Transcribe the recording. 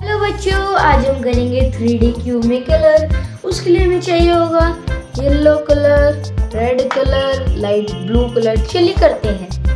Hello बच्चों, आज हम करेंगे थ्री डी क्यूब में कलर उसके लिए हमें चाहिए होगा yellow colour red colour light blue colour चलिए करते हैं।